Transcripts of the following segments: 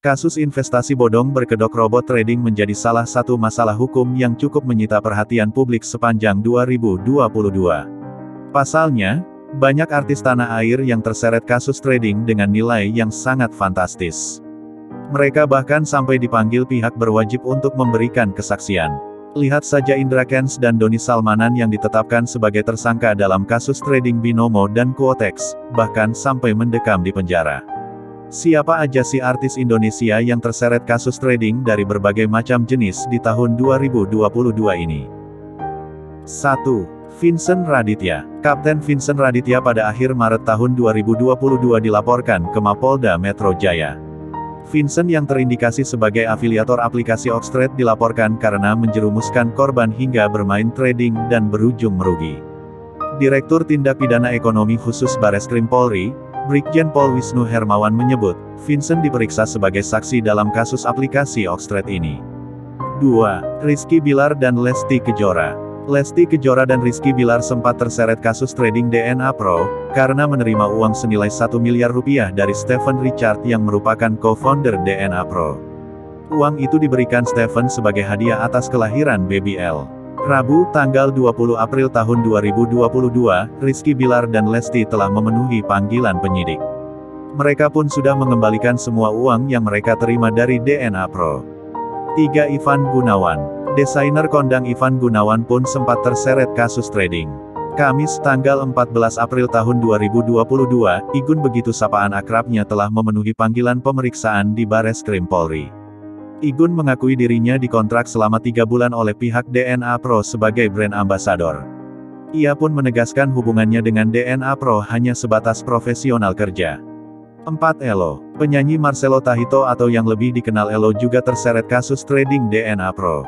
Kasus investasi bodong berkedok robot trading menjadi salah satu masalah hukum yang cukup menyita perhatian publik sepanjang 2022. Pasalnya, banyak artis tanah air yang terseret kasus trading dengan nilai yang sangat fantastis. Mereka bahkan sampai dipanggil pihak berwajib untuk memberikan kesaksian. Lihat saja Indra Kents dan Doni Salmanan yang ditetapkan sebagai tersangka dalam kasus trading Binomo dan Quotex, bahkan sampai mendekam di penjara. Siapa aja sih artis Indonesia yang terseret kasus trading dari berbagai macam jenis di tahun 2022 ini? 1. Vincent Raditya Kapten Vincent Raditya pada akhir Maret tahun 2022 dilaporkan ke Mapolda Metro Jaya. Vincent yang terindikasi sebagai afiliator aplikasi Oxtrade dilaporkan karena menjerumuskan korban hingga bermain trading dan berujung merugi. Direktur Tindak Pidana Ekonomi Khusus Bareskrim Polri, Brigjen Pol Wisnu Hermawan menyebut, Vincent diperiksa sebagai saksi dalam kasus aplikasi Oxtrade ini. 2. Rizky Bilar dan Lesti Kejora Lesti Kejora dan Rizky Bilar sempat terseret kasus trading DNA Pro, karena menerima uang senilai 1 miliar rupiah dari Stephen Richard yang merupakan co-founder DNA Pro. Uang itu diberikan Stephen sebagai hadiah atas kelahiran baby L. Rabu, tanggal 20 April tahun 2022, Rizky Bilar dan Lesti telah memenuhi panggilan penyidik. Mereka pun sudah mengembalikan semua uang yang mereka terima dari DNA Pro. 3. Ivan Gunawan Desainer kondang Ivan Gunawan pun sempat terseret kasus trading. Kamis, tanggal 14 April tahun 2022, Igun begitu sapaan akrabnya telah memenuhi panggilan pemeriksaan di Bares Krim Polri. Igun mengakui dirinya dikontrak selama tiga bulan oleh pihak DNA Pro sebagai brand ambassador. Ia pun menegaskan hubungannya dengan DNA Pro hanya sebatas profesional kerja. 4. Elo, penyanyi Marcelo Tahito atau yang lebih dikenal Elo juga terseret kasus trading DNA Pro.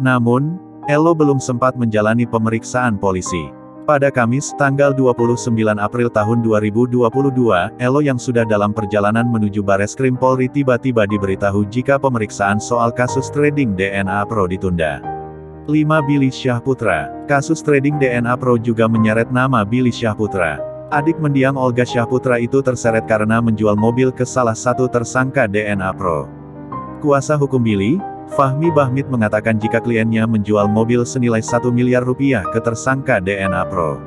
Namun, Elo belum sempat menjalani pemeriksaan polisi. Pada Kamis, tanggal 29 April tahun 2022, Elo yang sudah dalam perjalanan menuju Bares Krim Polri tiba-tiba diberitahu jika pemeriksaan soal kasus trading DNA Pro ditunda. 5. Billy Syahputra Kasus trading DNA Pro juga menyeret nama Billy Syahputra. Adik mendiang Olga Syahputra itu terseret karena menjual mobil ke salah satu tersangka DNA Pro. Kuasa hukum Billy, Fahmi Bahmit mengatakan jika kliennya menjual mobil senilai 1 miliar rupiah ke tersangka DNA Pro.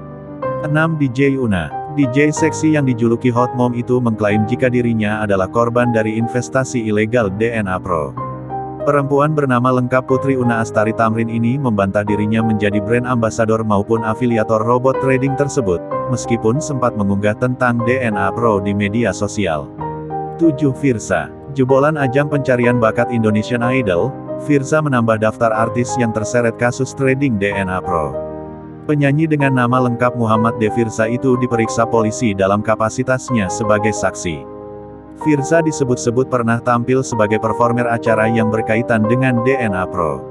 6. DJ Una DJ seksi yang dijuluki Hot Mom itu mengklaim jika dirinya adalah korban dari investasi ilegal DNA Pro. Perempuan bernama lengkap Putri Una Astari Tamrin ini membantah dirinya menjadi brand ambasador maupun afiliator robot trading tersebut, meskipun sempat mengunggah tentang DNA Pro di media sosial. 7. Firsa Jebolan ajang pencarian bakat Indonesian Idol, Firza menambah daftar artis yang terseret kasus trading DNA Pro. Penyanyi dengan nama lengkap Muhammad De Firza itu diperiksa polisi dalam kapasitasnya sebagai saksi. Firza disebut-sebut pernah tampil sebagai performer acara yang berkaitan dengan DNA Pro.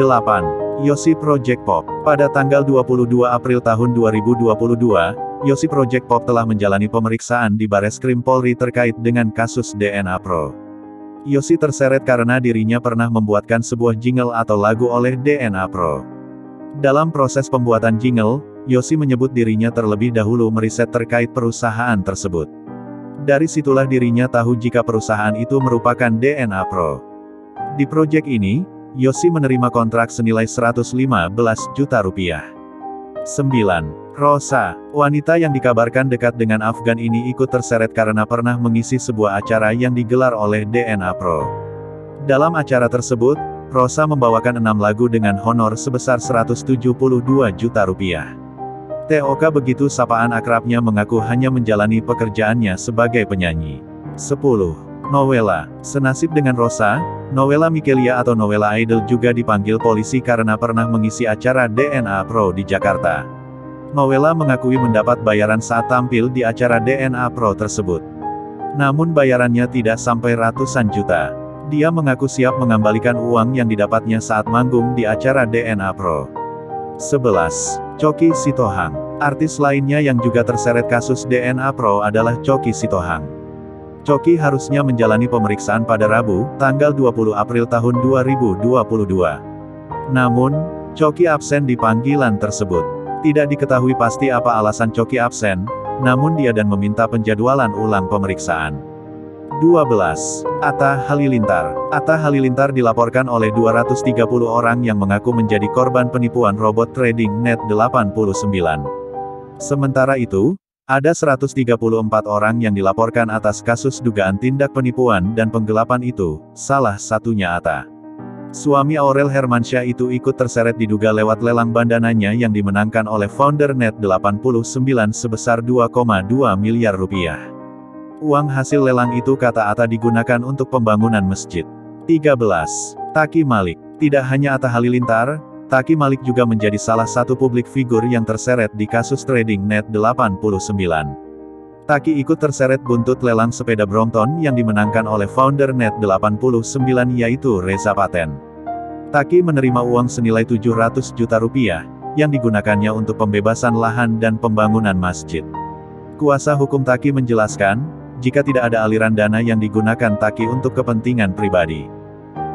8. Yosi Project Pop Pada tanggal 22 April tahun 2022, Yosi Project Pop telah menjalani pemeriksaan di Bareskrim Polri terkait dengan kasus DNA Pro. Yosi terseret karena dirinya pernah membuatkan sebuah jingle atau lagu oleh DNA Pro. Dalam proses pembuatan jingle, Yosi menyebut dirinya terlebih dahulu meriset terkait perusahaan tersebut. Dari situlah dirinya tahu jika perusahaan itu merupakan DNA Pro. Di proyek ini, Yosi menerima kontrak senilai 115 juta rupiah. 9. Rosa, wanita yang dikabarkan dekat dengan Afgan ini ikut terseret karena pernah mengisi sebuah acara yang digelar oleh DNA Pro. Dalam acara tersebut, Rosa membawakan enam lagu dengan honor sebesar 172 juta rupiah. TOK begitu sapaan akrabnya mengaku hanya menjalani pekerjaannya sebagai penyanyi. 10. Novela, senasib dengan Rosa, Novela Mikelia atau Novela Idol juga dipanggil polisi karena pernah mengisi acara DNA Pro di Jakarta. Novella mengakui mendapat bayaran saat tampil di acara DNA Pro tersebut. Namun bayarannya tidak sampai ratusan juta. Dia mengaku siap mengembalikan uang yang didapatnya saat manggung di acara DNA Pro. 11. Coki Sitohang Artis lainnya yang juga terseret kasus DNA Pro adalah Coki Sitohang. Coki harusnya menjalani pemeriksaan pada Rabu, tanggal 20 April tahun 2022. Namun, Coki absen di panggilan tersebut. Tidak diketahui pasti apa alasan Coki absen, namun dia dan meminta penjadwalan ulang pemeriksaan. 12. Atta Halilintar Atta Halilintar dilaporkan oleh 230 orang yang mengaku menjadi korban penipuan robot trading net 89. Sementara itu, ada 134 orang yang dilaporkan atas kasus dugaan tindak penipuan dan penggelapan itu, salah satunya Atta. Suami Aurel Hermansyah itu ikut terseret diduga lewat lelang bandananya yang dimenangkan oleh founder Net 89 sebesar 2,2 miliar rupiah. Uang hasil lelang itu kata Atta digunakan untuk pembangunan masjid. 13. Taki Malik. Tidak hanya Atta Halilintar, Taki Malik juga menjadi salah satu publik figur yang terseret di kasus trading net 89. Taki ikut terseret buntut lelang sepeda Brompton yang dimenangkan oleh founder net 89 yaitu Reza Paten. Taki menerima uang senilai 700 juta rupiah, yang digunakannya untuk pembebasan lahan dan pembangunan masjid. Kuasa hukum Taki menjelaskan, jika tidak ada aliran dana yang digunakan Taki untuk kepentingan pribadi.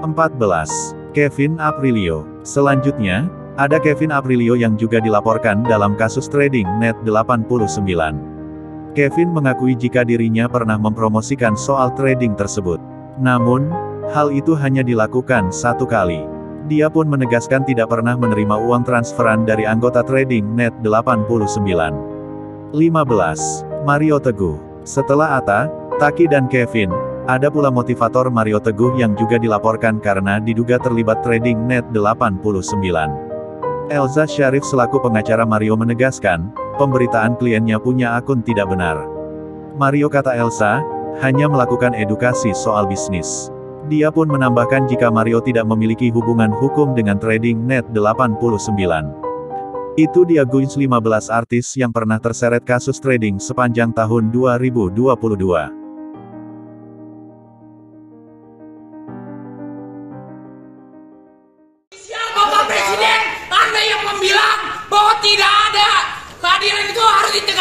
14. Kevin Aprilio. Selanjutnya, ada Kevin Aprilio yang juga dilaporkan dalam kasus trading net 89. Kevin mengakui jika dirinya pernah mempromosikan soal trading tersebut. Namun, hal itu hanya dilakukan satu kali. Dia pun menegaskan tidak pernah menerima uang transferan dari anggota trading net 89. 15. Mario Teguh. Setelah Ata, Taki dan Kevin, ada pula motivator Mario Teguh yang juga dilaporkan karena diduga terlibat trading net 89. Elza Syarif selaku pengacara Mario menegaskan, pemberitaan kliennya punya akun tidak benar. Mario kata Elsa, hanya melakukan edukasi soal bisnis. Dia pun menambahkan jika Mario tidak memiliki hubungan hukum dengan trading net 89. Itu dia Guins 15 artis yang pernah terseret kasus trading sepanjang tahun 2022.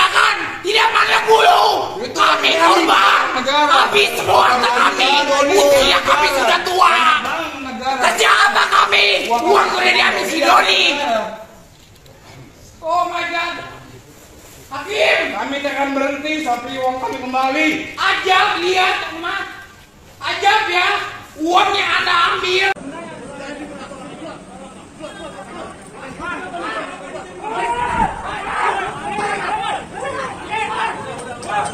Ditegakkan tidak mana bulu. Kami korban. Habis semua harta kami. Usia kami sudah tua. Kerja apa kami. Uang sudah diambil si Doni oh my god. Hakim kami akan berhenti sampai uang kami kembali. Ajab lihat emak ajab ya uangnya anda ambil Kalau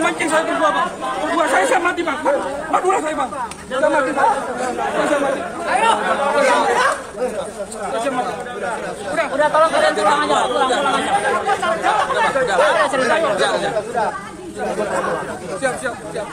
mancing saya berdua pak, berdua saya saya mati pak, berdua saya pak, saya mati pak, saya mati. Ayo, saya mati. Udah, udah tolong kalian pulang aja, pulang, aja. Udah, udah, udah, udah, udah, Siap, siap, siap.